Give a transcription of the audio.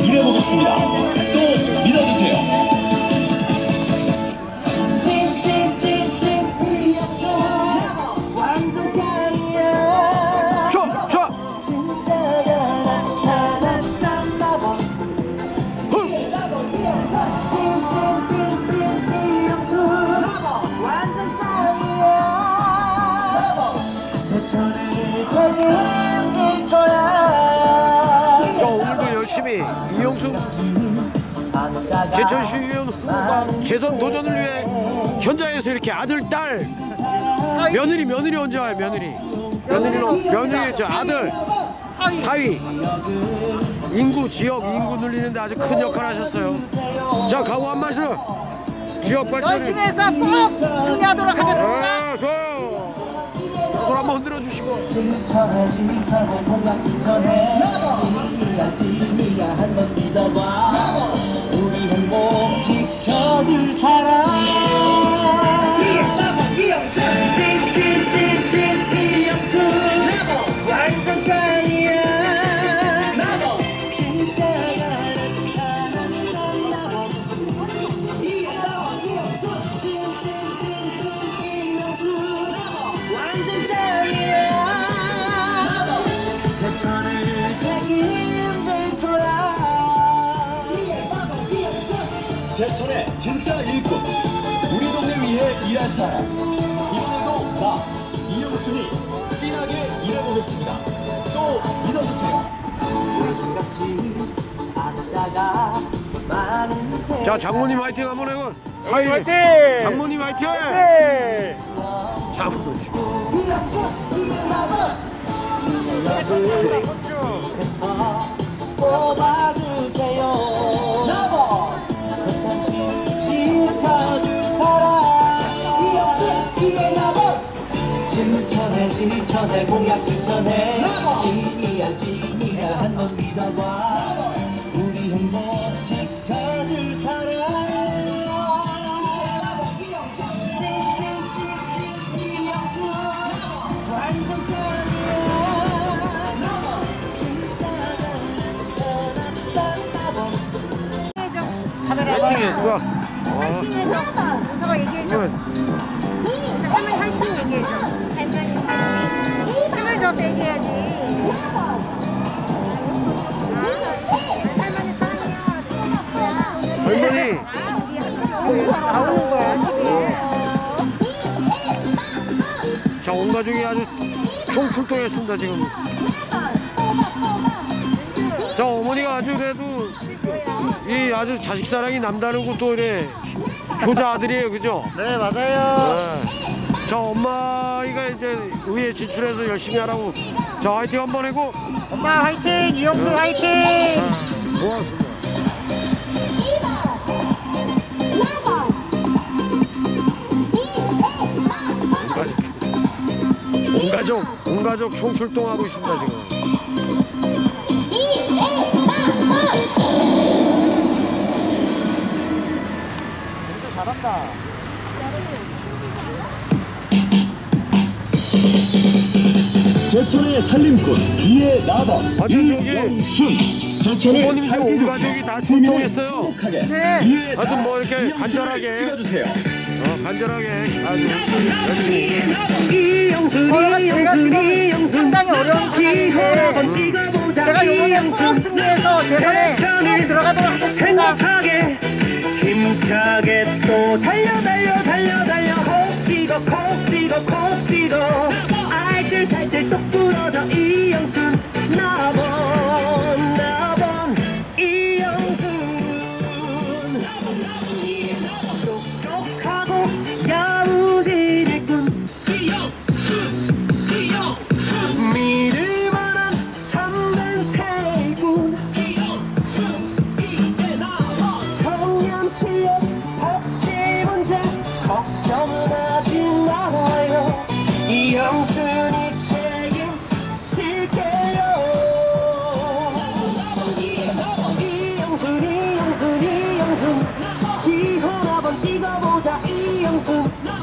일해보겠습니다. 2012년 후반 재선 도전을 위해 현장에서 이렇게 아들, 딸, 며느리, 며느리 언제 와요, 며느리? 며느리로, 며느리, 저 아들, 사위. 인구, 지역, 인구 늘리는데 아주 큰 역할을 하셨어요. 자, 가고 한 말씀. 지역 발전. 열심히 해서 꼭 승리하도록 하겠습니다. 네, 좋아요. 손 한번 흔들어 주시고. 제천의 진짜 일꾼. 우리 동네 위해 일할 사람. 이번에도 나 이영순이 찐하게 일해보겠습니다. 또 믿어주세요. 자 장모님 화이팅 한번 해요 사위 화이팅! 장모님 화이팅 네. 장모님 해서 실천해 공약 실천해 지니야 지니야 한 번 믿어봐 우리 행복 지켜줄 사람 완전 화이팅 누가 화이팅 해줘. 얘기해줘. 할머니 화이팅 얘기해줘. 얘기해야지. 할머니 나오는 거야. 자, 온 가족이 아주 총출동했습니다, 지금. 자, 어머니가 아주 그래도 이 아주 자식 사랑이 남다르고 또 이래 효자 아들이에요, 그죠? 네 맞아요. 네. 자, 엄마가 이제 의회 진출해서 열심히 하라고. 자, 화이팅 한번 해고. 엄마 화이팅! 이영수 화이팅! 고맙습니다. 온 가족, 온 가족 총출동하고 있습니다, 지금. 제천의 살림꾼 완전 여기 이영순 제천을 살기 좋게 다 시민을. 행복하게 네. 이해 하여튼 뭐 이렇게 간절하게. 찍어주세요. 어, 간절하게 아주 열심히. 저희가 제가 지금 상당히 어려운 상황인데 제가 요번에 대선에 꼭 들어가도록 하겠습니다. 행복하게 힘차게 또 달려 달려 달려 이